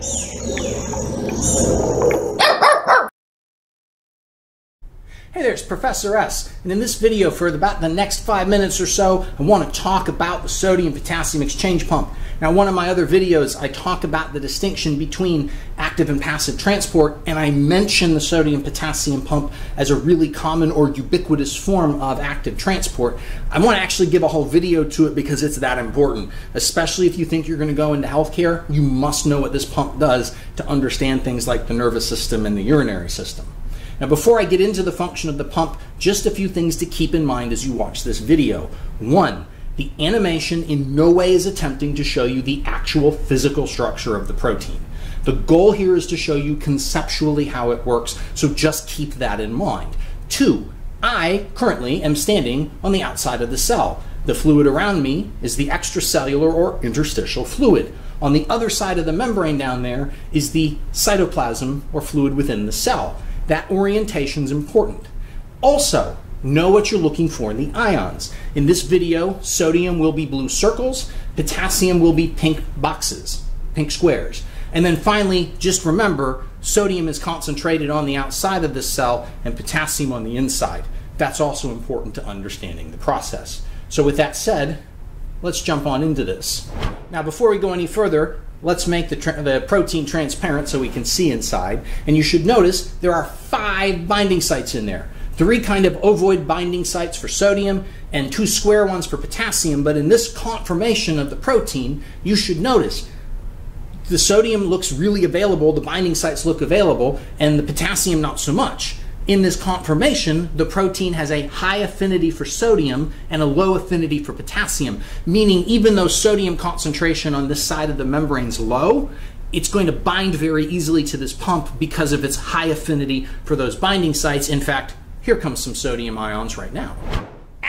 Thank you. Hey there, it's Professor S, and in this video for about the next five minutes or so, I want to talk about the sodium-potassium exchange pump. Now, one of my other videos, I talk about the distinction between active and passive transport, and I mention the sodium-potassium pump as a really common or ubiquitous form of active transport. I want to actually give a whole video to it because it's that important, especially if you think you're going to go into healthcare, you must know what this pump does to understand things like the nervous system and the urinary system. Now before I get into the function of the pump, just a few things to keep in mind as you watch this video. One, the animation in no way is attempting to show you the actual physical structure of the protein. The goal here is to show you conceptually how it works, so just keep that in mind. Two, I currently am standing on the outside of the cell. The fluid around me is the extracellular or interstitial fluid. On the other side of the membrane down there is the cytoplasm or fluid within the cell. That orientation is important. Also, know what you're looking for in the ions. In this video, sodium will be blue circles, potassium will be pink boxes, pink squares. And then finally, just remember, sodium is concentrated on the outside of the cell and potassium on the inside. That's also important to understanding the process. So with that said, let's jump on into this. Now before we go any further, let's make the, the, protein transparent so we can see inside. And you should notice there are five binding sites in there. Three kind of ovoid binding sites for sodium and two square ones for potassium. But in this conformation of the protein, you should notice the sodium looks really available, the binding sites look available, and the potassium not so much in this conformation, the protein has a high affinity for sodium and a low affinity for potassium, meaning even though sodium concentration on this side of the membrane is low, it's going to bind very easily to this pump because of its high affinity for those binding sites. In fact, here comes some sodium ions right now.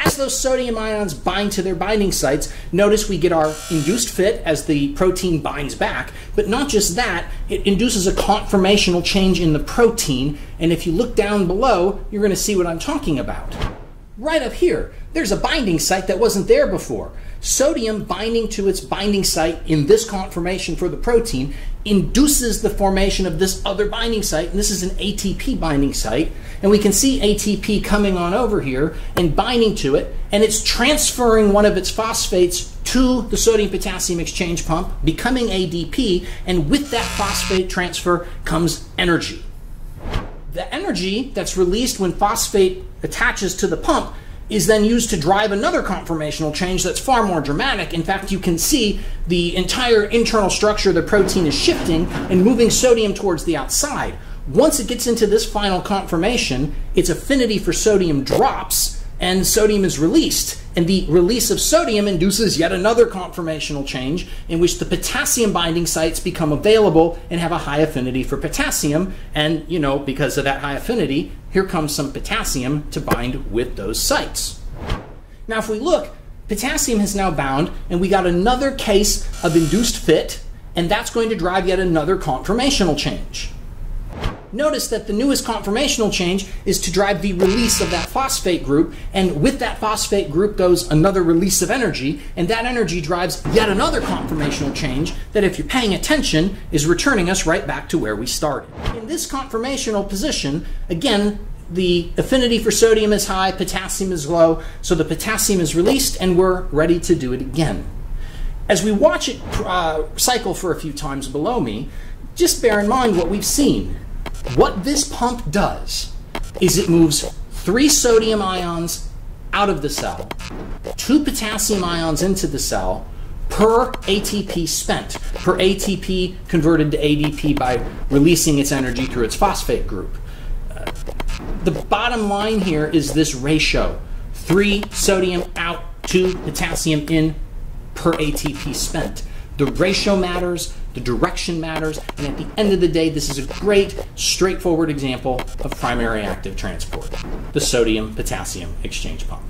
As those sodium ions bind to their binding sites, notice we get our induced fit as the protein binds back. But not just that, it induces a conformational change in the protein. And if you look down below, you're going to see what I'm talking about. Right up here, there's a binding site that wasn't there before. Sodium binding to its binding site in this conformation for the protein induces the formation of this other binding site, and this is an ATP binding site. And we can see ATP coming on over here and binding to it, and it's transferring one of its phosphates to the sodium potassium exchange pump, becoming ADP, and with that phosphate transfer comes energy. The energy that's released when phosphate attaches to the pump is then used to drive another conformational change that's far more dramatic. In fact, you can see the entire internal structure of the protein is shifting and moving sodium towards the outside. Once it gets into this final conformation, its affinity for sodium drops and sodium is released. And the release of sodium induces yet another conformational change in which the potassium binding sites become available and have a high affinity for potassium. And, you know, because of that high affinity, here comes some potassium to bind with those sites. Now, if we look, potassium has now bound, and we got another case of induced fit, and that's going to drive yet another conformational change. Notice that the newest conformational change is to drive the release of that phosphate group, and with that phosphate group goes another release of energy, and that energy drives yet another conformational change that, if you're paying attention, is returning us right back to where we started. In this conformational position, again, the affinity for sodium is high, potassium is low, so the potassium is released, and we're ready to do it again. As we watch it uh, cycle for a few times below me, just bear in mind what we've seen. What this pump does is it moves three sodium ions out of the cell, two potassium ions into the cell per ATP spent, per ATP converted to ADP by releasing its energy through its phosphate group. Uh, the bottom line here is this ratio three sodium out, two potassium in per ATP spent. The ratio matters, the direction matters, and at the end of the day, this is a great, straightforward example of primary active transport, the sodium-potassium exchange pump.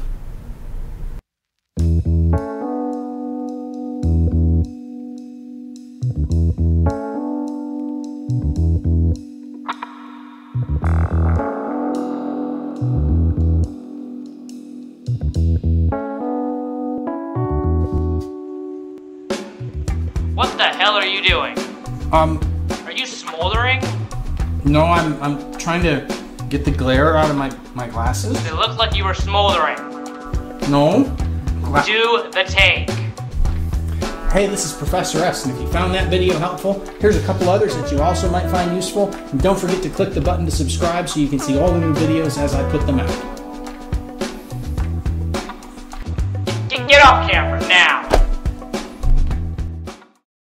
What the hell are you doing? Um, Are you smoldering? No, I'm, I'm trying to get the glare out of my, my glasses. It looked like you were smoldering. No. Gla- Do the take. Hey, this is Professor S, and if you found that video helpful, here's a couple others that you also might find useful. And don't forget to click the button to subscribe so you can see all the new videos as I put them out. Get, get off camera now.